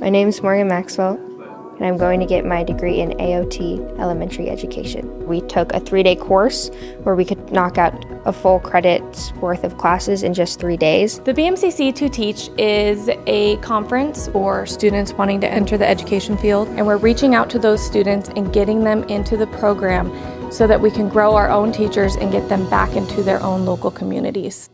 My name is Morgan Maxwell, and I'm going to get my degree in AOT elementary education. We took a three day course where we could knock out a full credit's worth of classes in just three days. The BMCC 2-Teach is a conference for students wanting to enter the education field, and we're reaching out to those students and getting them into the program so that we can grow our own teachers and get them back into their own local communities.